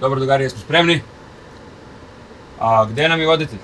Dobro, drugari, jesmo spremni? A gdje nam je voditelj?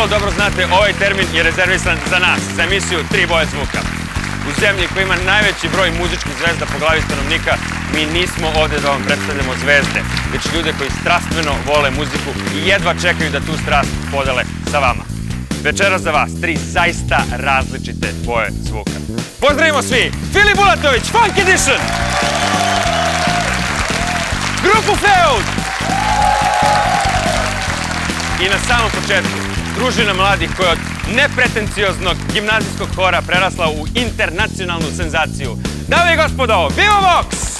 Vrlo dobro znate, ovaj termin je rezervisan za nas, za emisiju Tri boje zvuka. U zemlji koja ima najveći broj muzičkih zvezda po glavi stanovnika, mi nismo ovdje da vam predstavljamo zvezde, već ljude koji strastveno vole muziku i jedva čekaju da tu strast podele sa vama. Večeras za vas tri zaista različite boje zvuka. Pozdravimo svi! Filip Bulatović, Funk Edition! Grupu Feud! I na samom početku, družina mladih koja od nepretencioznog gimnazijskog hora prerasla u internacionalnu senzaciju. Dame i gospodo, Vivo Vox!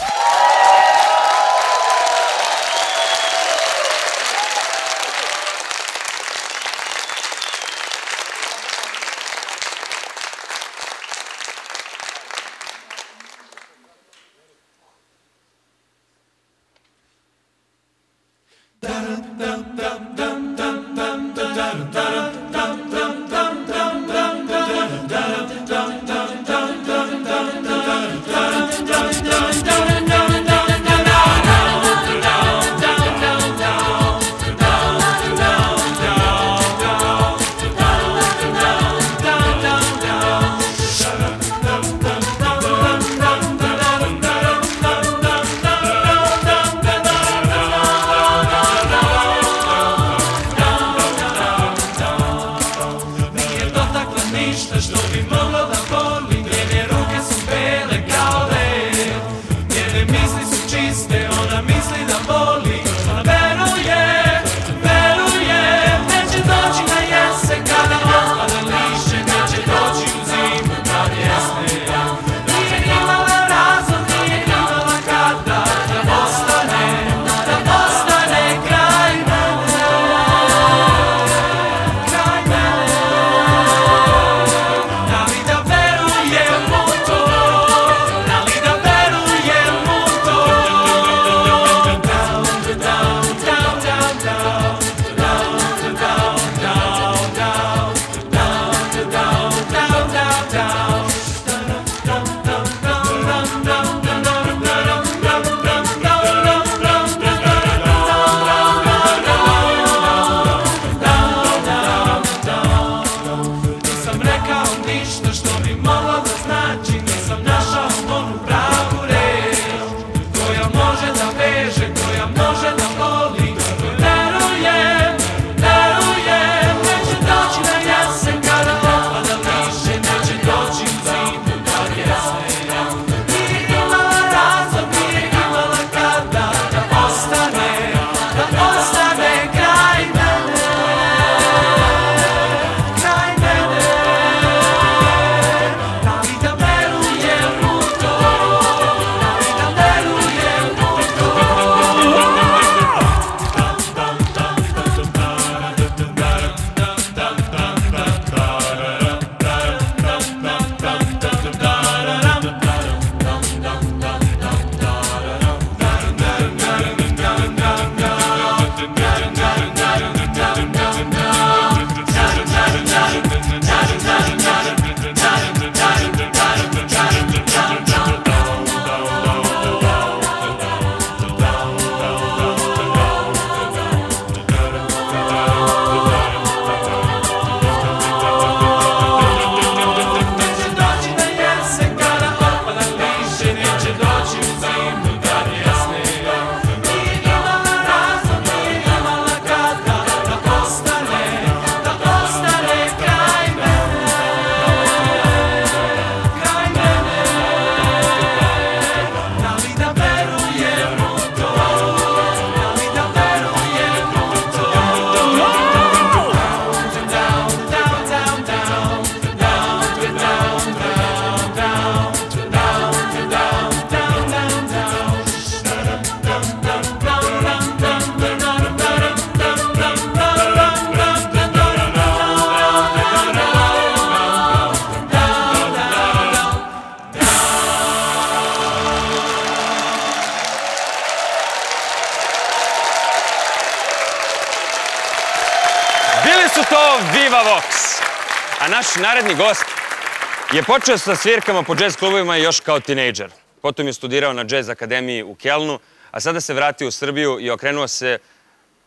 je počeo sa svirkama po jazz klubovima još kao tinejdžer. Potom je studirao na jazz akademiji u Kelnu, a sada se vratio u Srbiju i okrenuo se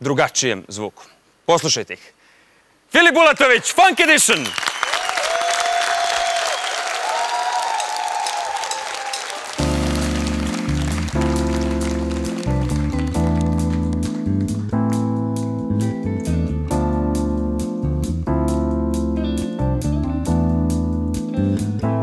drugačijem zvuku. Poslušajte ih. Filip Bulatović, Funk Edition! Bye.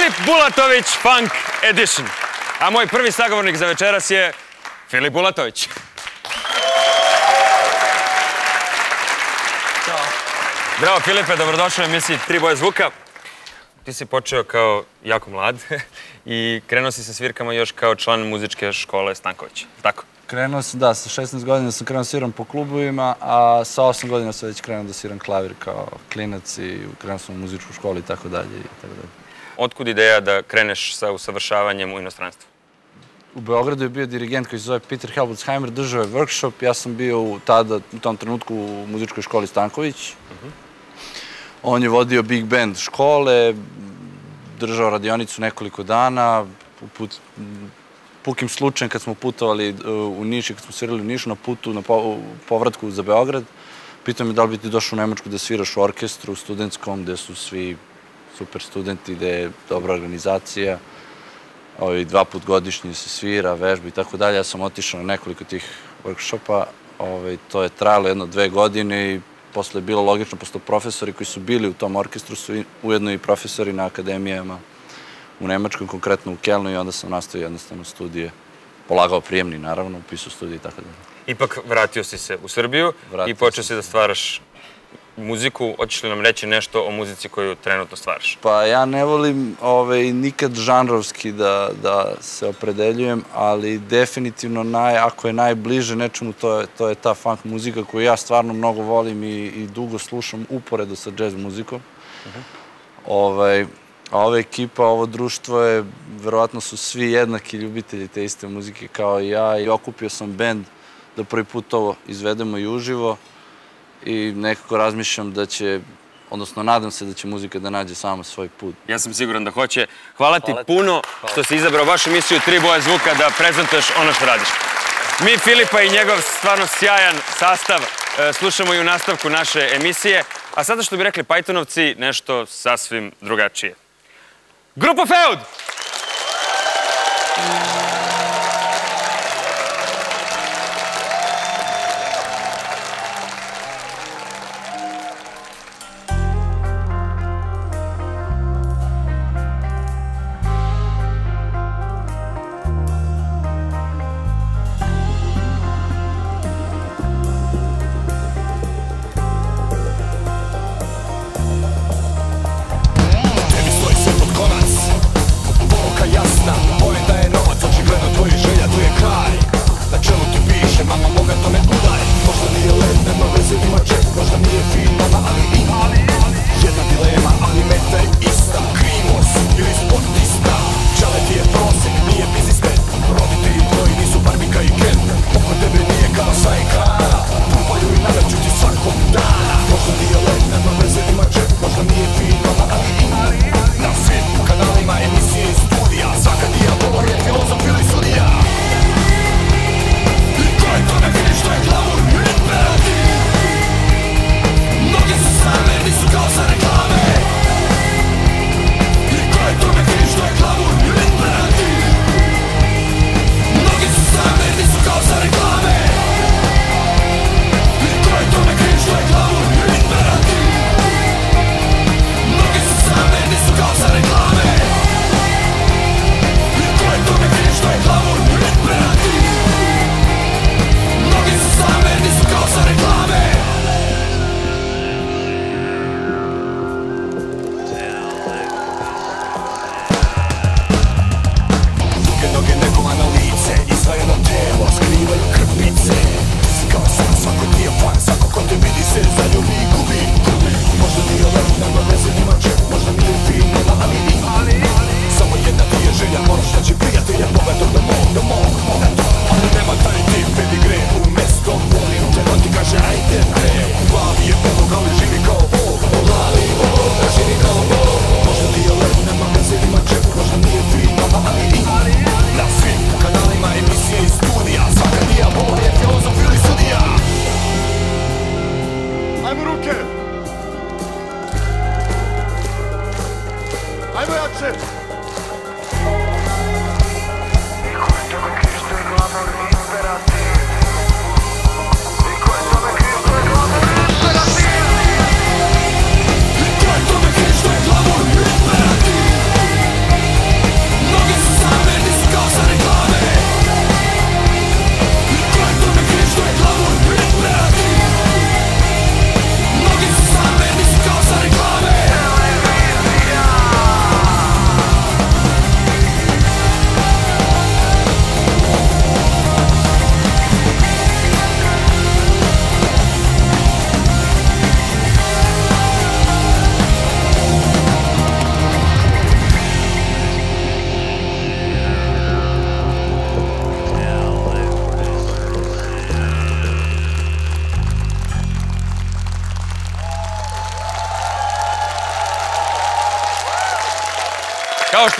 Filip Bulatović Funk Edition. A moj prvi sagovornik za večeras je Filip Bulatović. Bravo Filipe, dobrodošao u emisiji Tri boje zvuka. Ti si počeo kao jako mlad i krenuo si sa svirkama još kao član muzičke škole Stanković. Tako? Krenuo sam, da, sa 16 godina sam krenuo sviram po klubovima, a sa 8 godina sam već krenuo da sviram klavir kao klinac i krenuo sam u muzičku školu i tako dalje i tako dalje. Otkud ideja da kreneš sa usavršavanjem u inostranstvu? U Beogradu je bio dirigent koji se zove Peter Helbutsheimer, držao je workshop, ja sam bio u tada, u tom trenutku u muzičkoj školi Stanković. On je vodio big band škole, držao radionicu nekoliko dana, put, pukim slučajem kad smo putovali uh, u Niš i kad smo svirali u Nišu na putu, na po- povratku za Beograd, pitao me da li bi ti došao u Nemačku da sviraš u orkestru studentskom, gde su svi super studenti, gde je dobra organizacija, ovaj, dva put godišnje se svira, vežba i tako dalje. Ja sam otišao na nekoliko tih workshopa, ovaj, to je trajalo jedno dve godine i posle je bilo logično, posto profesori koji su bili u tom orkestru su ujedno i profesori na akademijama u Nemačkoj, konkretno u Kelnu i onda sam nastavio jednostavno studije, polagao prijemni naravno, upisao studije i tako dalje. Ipak vratio si se u Srbiju Vratio i počeo si da stvaraš muziku. Hoćeš li nam reći nešto o muzici koju trenutno stvaraš? Pa ja ne volim ovaj, nikad žanrovski da, da se opredeljujem, ali definitivno naj, ako je najbliže nečemu, to je, to je ta funk muzika koju ja stvarno mnogo volim i, i dugo slušam uporedo sa jazz muzikom. ovaj, a ova ekipa, ovo društvo je, verovatno su svi jednaki ljubitelji te iste muzike kao i ja i okupio sam bend da prvi put ovo izvedemo i uživo i nekako razmišljam da će, odnosno nadam se da će muzika da nađe sama svoj put. Ja sam siguran da hoće. Hvala ti Hvala ti. puno što si izabrao vašu emisiju Tri boje zvuka da prezentuješ ono što radiš. Mi Filipa i njegov stvarno sjajan sastav e, slušamo i u nastavku naše emisije, a sada što bi rekli Pajtonovci, nešto sasvim drugačije. Grupa Feud!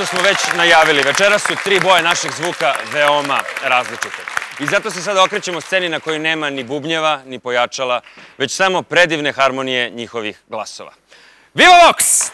Što smo već najavili, večeras su tri boje našeg zvuka veoma različite. I zato se sada okrećemo sceni na kojoj nema ni bubnjeva, ni pojačala, već samo predivne harmonije njihovih glasova. Viva Vox!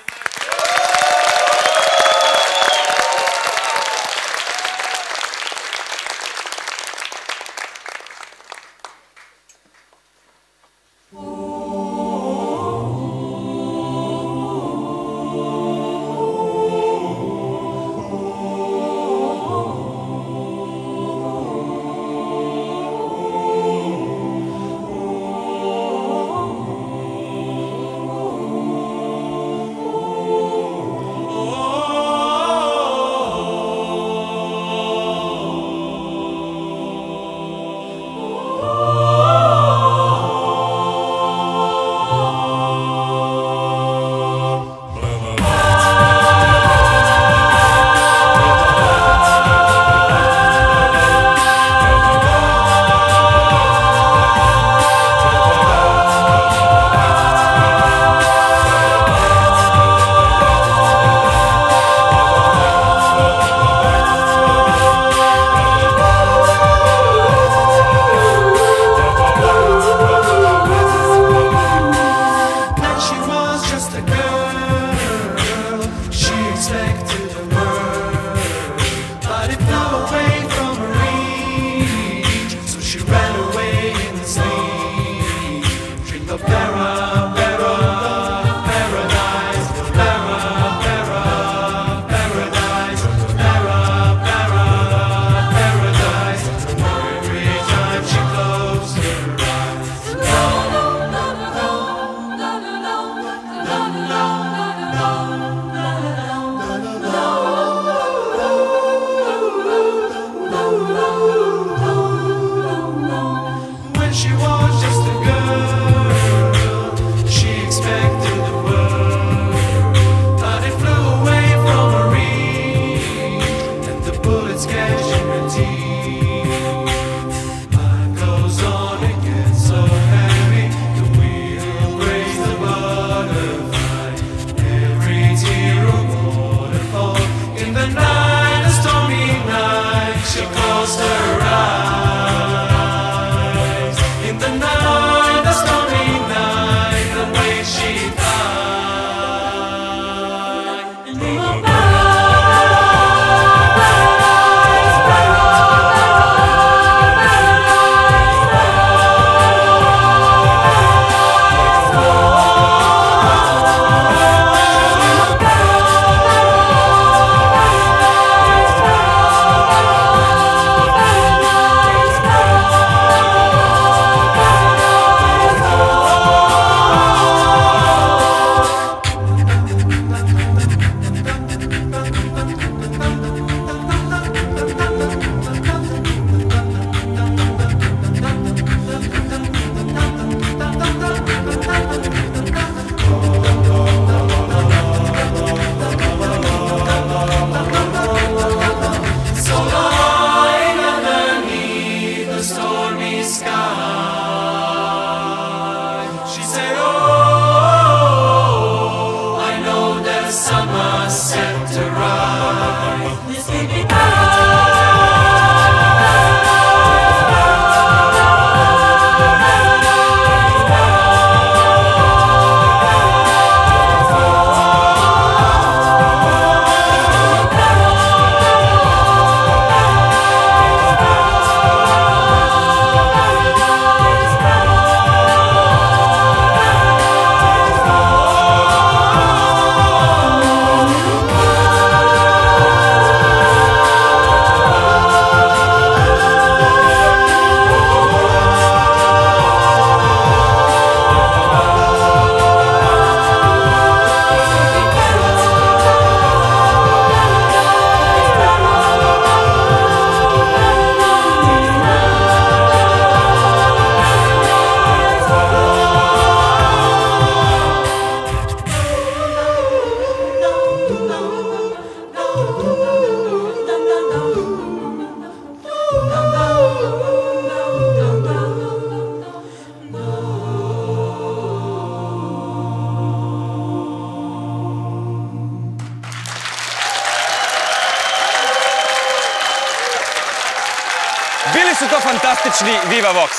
Fantastični Viva Vox.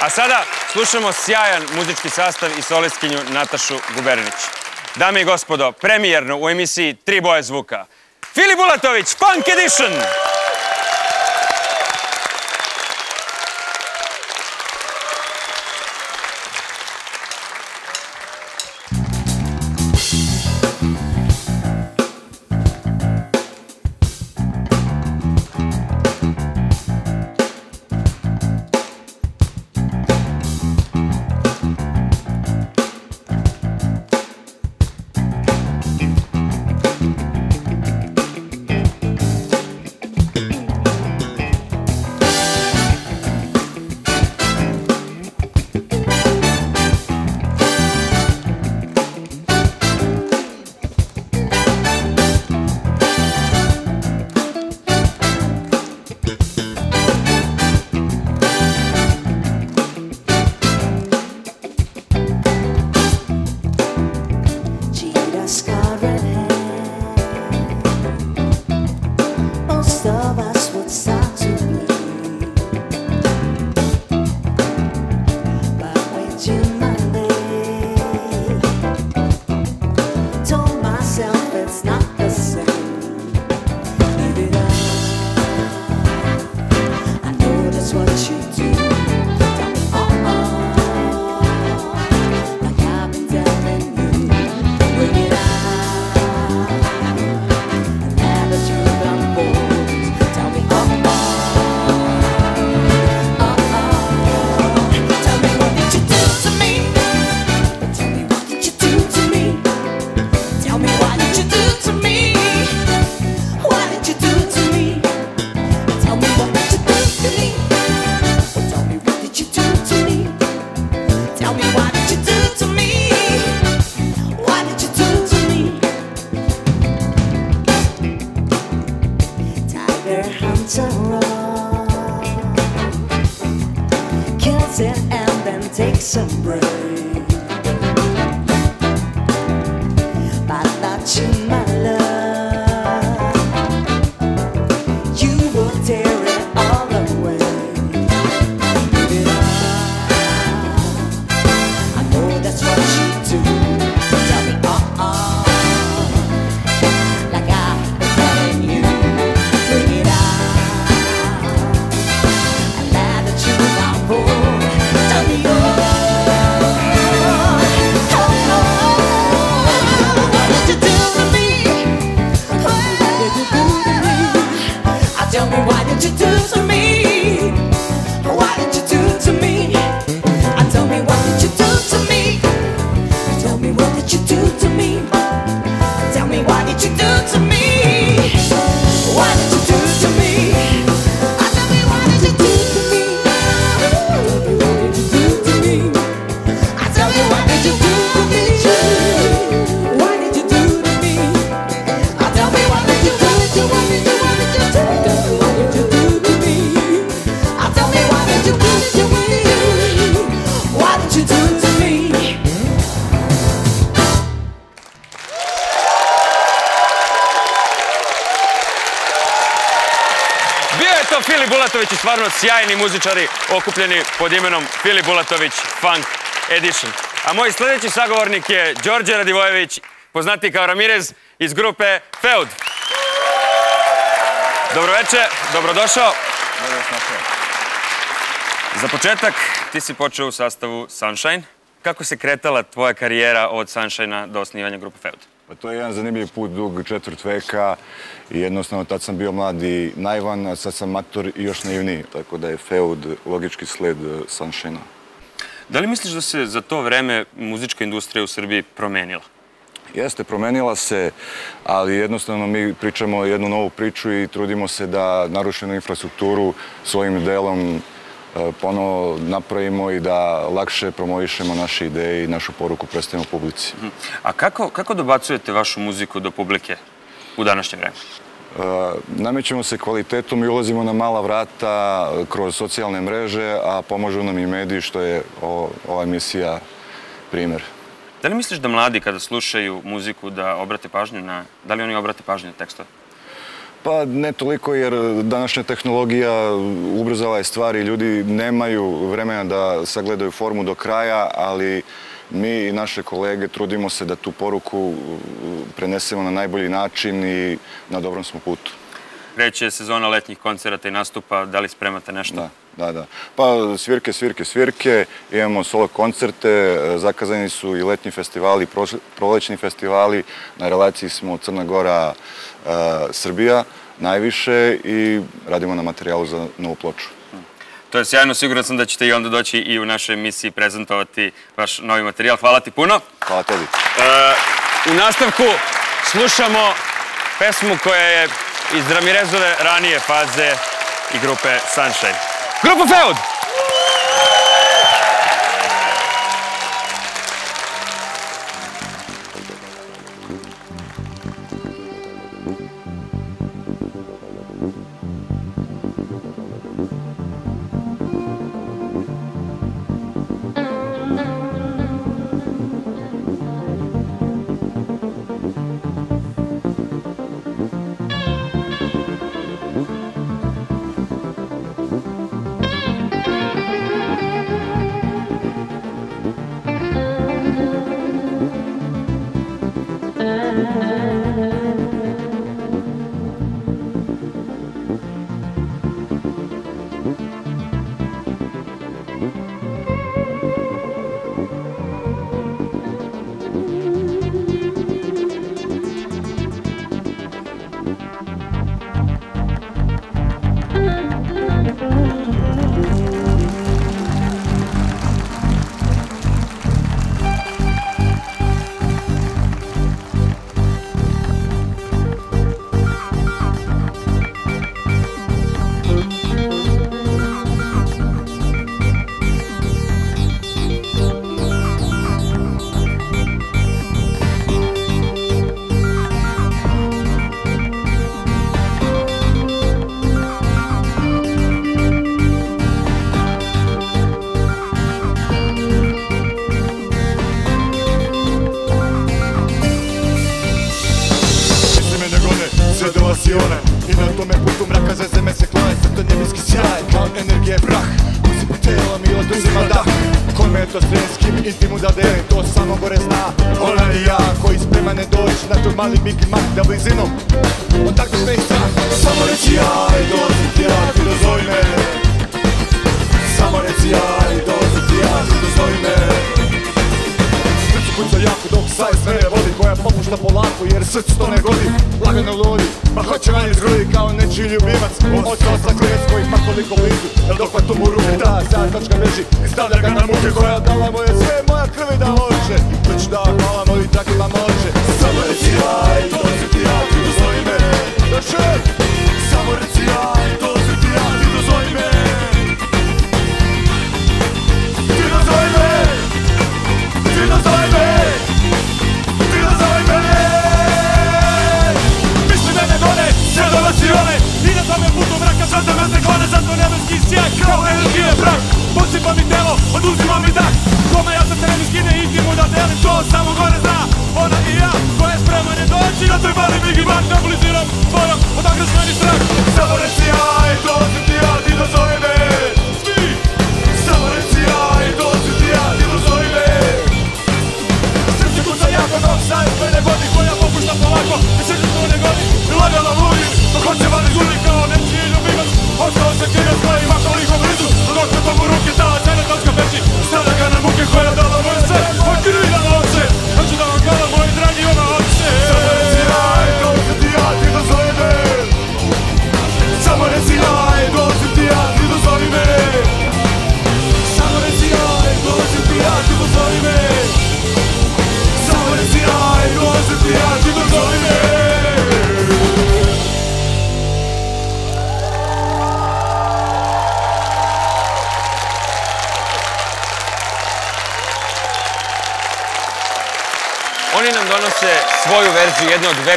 A sada slušamo sjajan muzički sastav i solistkinju Natašu Gubernić. Dame i gospodo, premijerno u emisiji Tri boje zvuka. Filip Bulatović, Funk Edition! Sjajni muzičari okupljeni pod imenom Filip Bulatović Funk Edition. A moj sljedeći sagovornik je Đorđe Radivojević, poznati kao Ramirez iz grupe Feud. Dobroveče, dobrodošao. Za početak, ti si počeo u sastavu Sunshine. Kako se kretala tvoja karijera od Sunshine do osnivanja grupe Feud? Pa to je jedan zanimljiv put dug četvrt veka i jednostavno tad sam bio mladi naivan, a sad sam mator i još naivniji, tako da je feud logički sled eh, Sunshine-a. Da li misliš da se za to vreme muzička industrija u Srbiji promenila? Jeste, promenila se, ali jednostavno mi pričamo jednu novu priču i trudimo se da narušenu infrastrukturu svojim delom ponovo napravimo i da lakše promovišemo naše ideje i našu poruku predstavimo publici. A kako, kako dobacujete vašu muziku do publike u današnje vreme? E, Namećemo se kvalitetom i ulazimo na mala vrata e, kroz socijalne mreže, a pomažu nam i mediji, što je ova emisija primer. Da li misliš da mladi kada slušaju muziku da obrate pažnju na... Da li oni obrate pažnju na tekstove? Pa ne toliko jer današnja tehnologija ubrzala je stvari, ljudi nemaju vremena da sagledaju formu do kraja, ali mi i naše kolege trudimo se da tu poruku prenesemo na najbolji način i na dobrom smo putu. Kreće sezona letnjih koncerata i nastupa, da li spremate nešto? Da, da, da. Pa svirke, svirke, svirke, imamo solo koncerte, e, zakazani su i letnji festivali, prolećni festivali, na relaciji smo Crna Gora, e, Srbija najviše i radimo na materijalu za novu ploču. To je sjajno, siguran sam da ćete i onda doći i u našoj emisiji prezentovati vaš novi materijal. Hvala ti puno. Hvala tebi. U nastavku slušamo pesmu koja je iz Ramirezove ranije faze i grupe Sunshine. Groepenveld. Sve do vasione I na tome putu mraka zeze me se klone Crto njebeski sjaj, kao energije prah Usipu tela mi oduzima dah. Kome je to srenskim intimu da delim To samo gore zna, ona i ja Koji sprema ne doći na tvoj mali Big Mac Da blizinom, odakle me i strah Samo reći ja i dolazim ti ja, ti me. Samo reci ja i dolazim ti ja, ti me Kuća jako dok savjest mene vodi Koja popušta polako jer srcu to ne godi. Lagano ludi, pa hoće manje zgrudi Kao nečiji ljubimac. Ostao sa klijec koji pa koliko blizu. Jel dok tu mu ruke ta zatočka beži. I stavlja ga na muke koja dala moje sve Moja krvi da hoće. Već da hvala mojim takvima moće. Samo reci ja i dolazim ti ja Ti me Još Samo reci ja Posipa mi telo, oduzima mi dah. Kome ja sam teren skine intimu da delim To samo gore zna, ona i ja Koja je spremna ne doći na tvoj mali bigi bak Da bliziram tvojom, odakle s meni strah? Samo reci ja i dolazim ti ja, ti dozovi me. Svi! I ti ti me. Srce savjest mene vodi Koja popušta polako. I srce to ne godi I lagano ludim, dok hoće vani zuli kao nečiji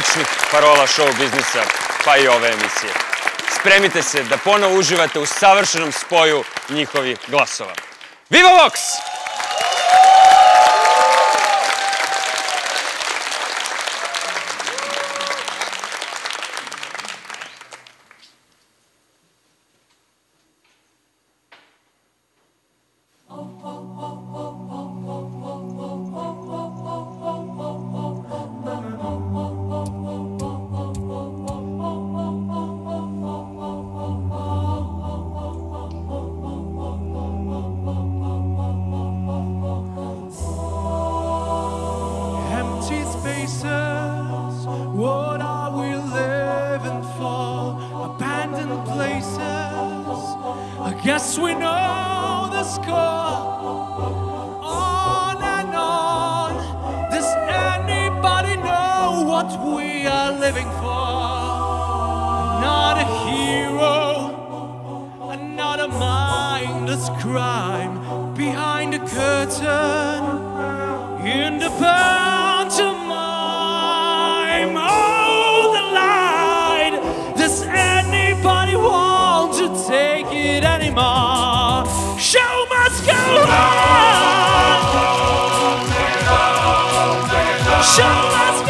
večnih parola show biznisa, pa i ove emisije. Spremite se da ponovo uživate u savršenom spoju njihovih glasova. Viva Vox! Guess we know the score. On and on. Does anybody know what we are living for? Not a hero, not a mindless crime behind a curtain in the pantomime. Anymore? Show must go on. Show must go on.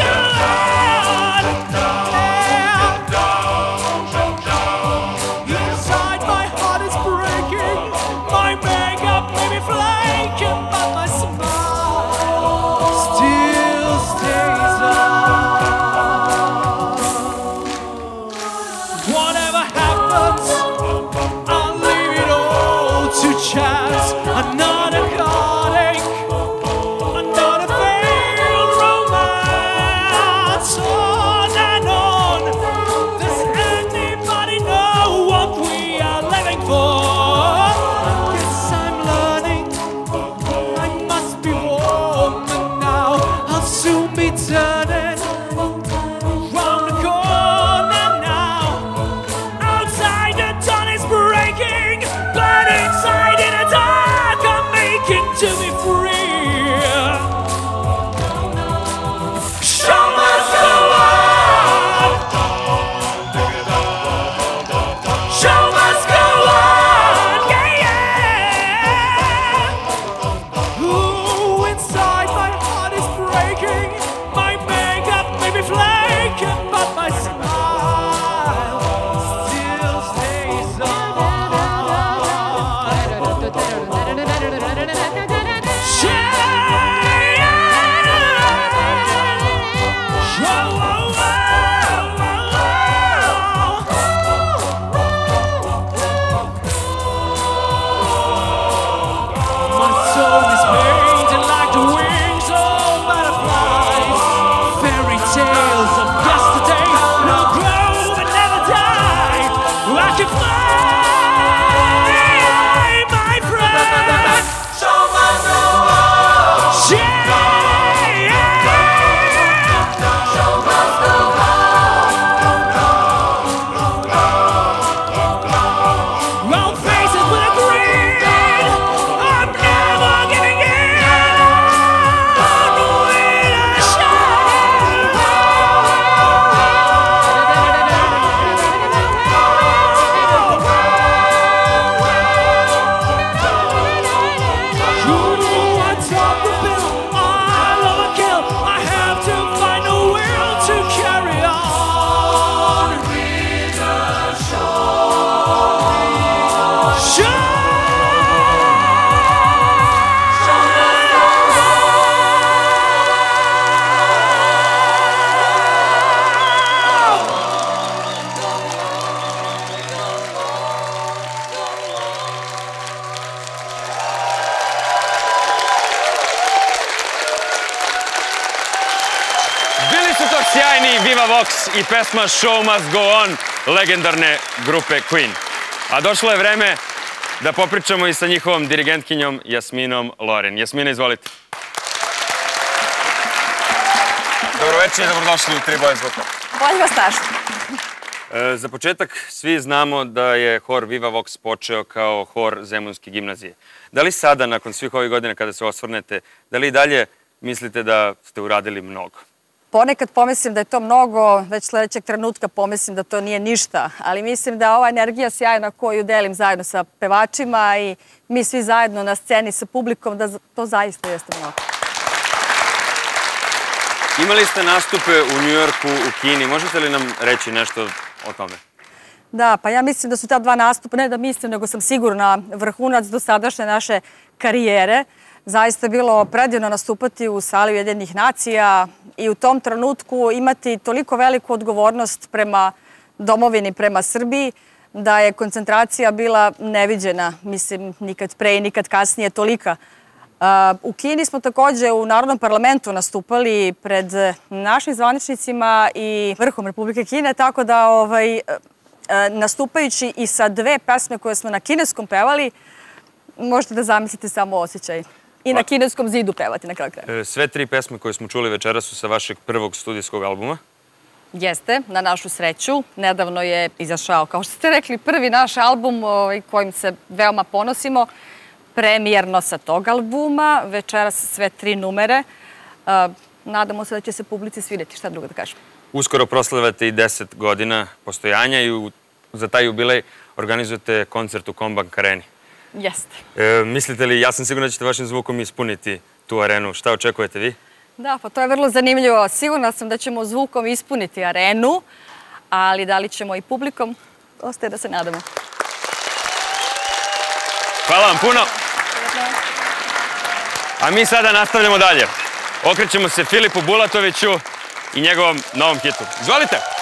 Pesma Show Must Go On legendarne grupe Queen. A došlo je vreme da popričamo i sa njihovom dirigentkinjom Jasminom Loren. Jasmina, izvolite. Dobroveče i dobrodošli u Tri boje zvuka. Bolje vas našli. E, za početak, svi znamo da je hor Viva Vox počeo kao hor Zemunske gimnazije. Da li sada, nakon svih ovih godina kada se osvrnete, da li i dalje mislite da ste uradili mnogo? Ponekad pomislim da je to mnogo, već sledećeg trenutka pomislim da to nije ništa, ali mislim da ova energija sjajna koju delim zajedno sa pevačima i mi svi zajedno na sceni sa publikom, da to zaista jeste mnogo. Imali ste nastupe u Njujorku, u Kini. Možete li nam reći nešto o tome? Da, pa ja mislim da su ta dva nastupa, ne da mislim, nego sam sigurna vrhunac do sadašnje naše karijere. Zaista bilo predivno nastupati u sali Ujedinjenih nacija i u tom trenutku imati toliko veliku odgovornost prema domovini, prema Srbiji, da je koncentracija bila neviđena, mislim, nikad pre i nikad kasnije tolika. U Kini smo takođe u Narodnom parlamentu nastupali pred našim zvaničnicima i vrhom Republike Kine, tako da ovaj, nastupajući i sa dve pesme koje smo na kineskom pevali, možete da zamislite samo osjećaj. I na kineskom zidu pevati na kraju kraja. E, Sve tri pesme koje smo čuli večeras su sa vašeg prvog studijskog albuma. Jeste, na našu sreću. Nedavno je izašao, kao što ste rekli, prvi naš album ovaj, kojim se veoma ponosimo. Premijerno sa tog albuma, večeras sve tri numere. E, nadamo se da će se publici svidjeti, šta drugo da kažem. Uskoro proslavljate i 10 godina postojanja i u- za taj jubilej organizujete koncert u Kombank areni. Jeste. E, mislite li, ja sam siguran da ćete vašim zvukom ispuniti tu arenu. Šta očekujete vi? Da, pa to je vrlo zanimljivo. Sigurna sam da ćemo zvukom ispuniti arenu, ali da li ćemo i publikom, ostaje da se nadamo. Hvala vam puno. A mi sada nastavljamo dalje. Okrećemo se Filipu Bulatoviću i njegovom novom hitu. Izvolite!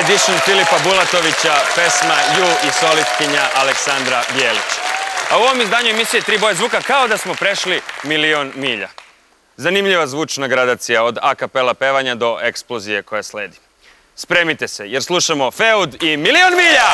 Edition Filipa Bulatovića, pesma Ju i solistkinja Aleksandra Bijelić. A u ovom izdanju emisije Tri boje zvuka kao da smo prešli milion milja. Zanimljiva zvučna gradacija od a kapela pevanja do eksplozije koja sledi. Spremite se jer slušamo Feud i Milion milja!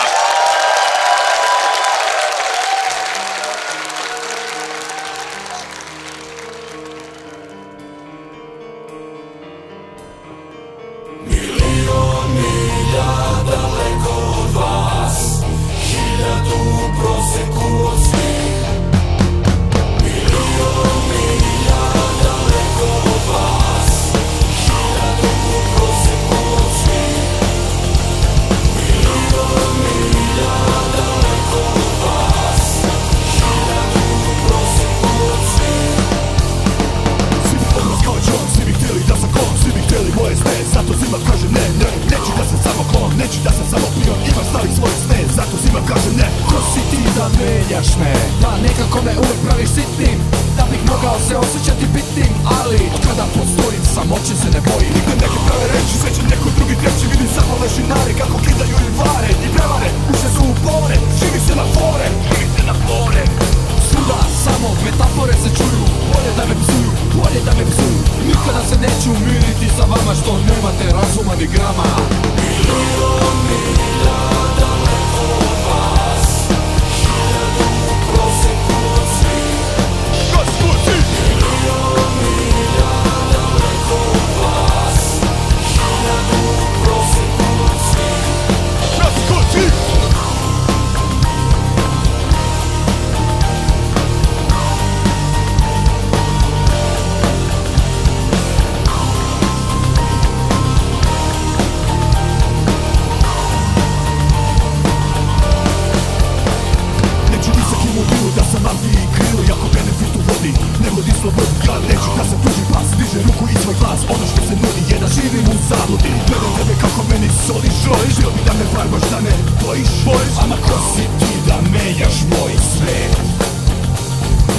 Soliš Želiš, želio bi da me farbaš, da me bojiš? Bojiš, ama ko si ti da menjaš moj svet?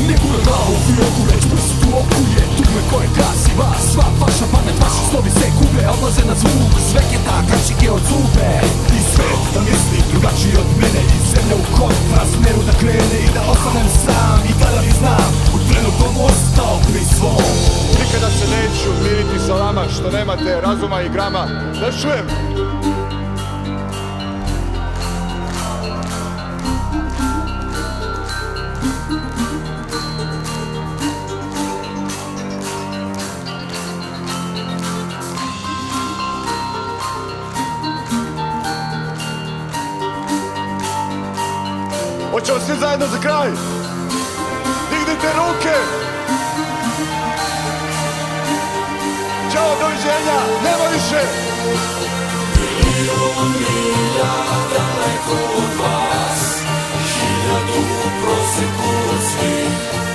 Ne gura glavu fioku, već prst u oku je Tugme koje gasi vas, sva vaša pamet, vaši slovi se gube. Odlaze na zvuk, sve je ta kačike od zube. I svet da misli drugačiji od mene I zemlja u kontrasmeru da krene I da ostanem sam. I tada mi znam U trenutnom ostao pri svom. Nikada se neću miriti sa vama što nemate razuma i grama. Da čujem. Hoćemo svi zajedno za kraj. Dignite ruke. Ćao, doviđenja, nema više! Proskući!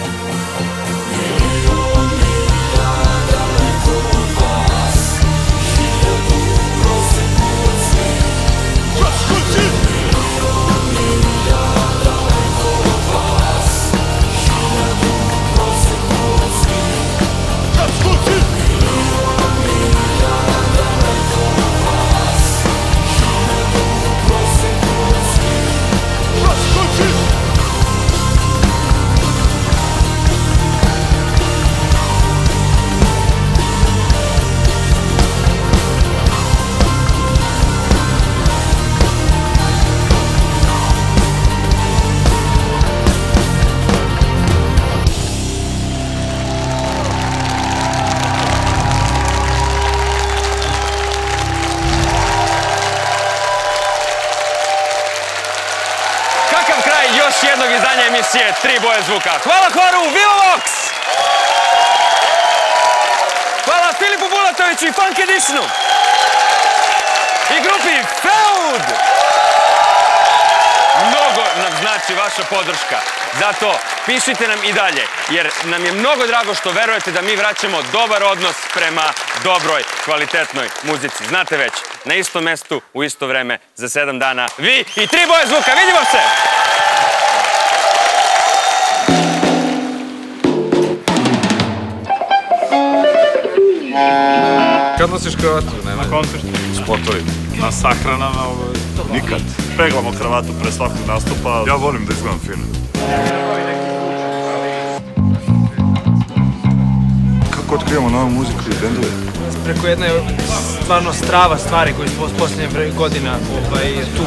Tri boje zvuka. Hvala horu Vivovox! Hvala Filipu Bulatoviću i Funk Editionu! I grupi Feud! Mnogo nam znači vaša podrška. Zato pišite nam i dalje, jer nam je mnogo drago što verujete da mi vraćamo dobar odnos prema dobroj, kvalitetnoj muzici. Znate već, na istom mestu, u isto vreme, za sedam dana, vi i tri boje zvuka. Vidimo se! Kad nosiš kravatu? Na koncertu. Spotovi. na sahranama. Nikad. Peglamo kravatu pre svakog nastupa. Ja volim da izgledam fino. Kako otkrivamo novu muziku i bendove? preko jedne stvarno strava stvari koje su posljednje godina ovaj, tu.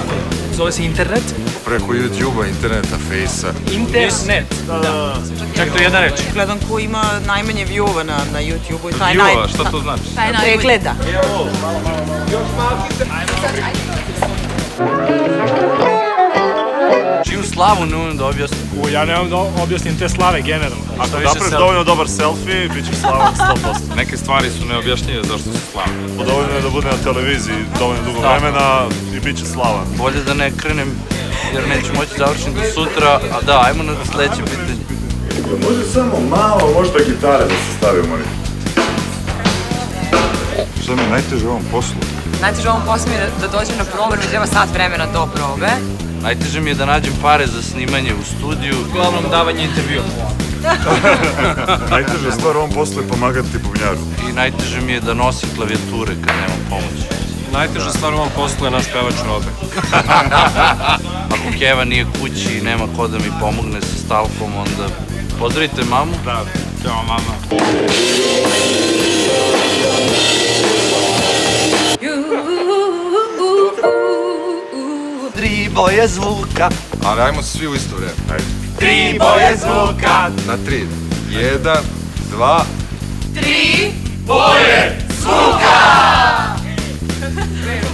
Zove se internet. Preko YouTube-a, interneta, Face-a. Internet. Da. Čak to je jedna reč. Gledam ko ima najmanje view-ova na, na YouTube-u i taj View-ova, naj... šta to znači? Taj pregleda. Čiju slavu ne umem da objasnim. U, ja nemam da objasnim te slave generalno. Ako Što napraviš dovoljno dobar selfie, bit ćeš slavan 100%. Neke stvari su neobjašnjive zašto su slavne. Dovoljno je da bude na televiziji dovoljno dugo Da. vremena i bit će slavan. Bolje da ne krenem jer neću moći završiti do sutra. A da, ajmo na sledeće pitanje. Može samo malo, možda gitare da se stavi u monitor. Šta mi je najteže u ovom poslu? Najteže ovom poslu mi je da, da dođem na probu, jer mi treba sat vremena do probe. Najteže mi je da nađem pare za snimanje u studiju. Uglavnom davanje intervju. Najteža stvar ovom poslu je pomagati bubnjaru. I najteže mi je da nosim klavijature kad nemam pomoć. Najteža stvar u ovom poslu je naš pevač robe. Ako Keva nije kući i nema ko da mi pomogne sa stalkom, onda pozdravite mamu. Da, ćao mama. Boje zvuka. Ali ajmo svi u isto vrijeme. Ajde. Tri boje zvuka. Na tri. Jedan, dva, Tri!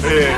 E,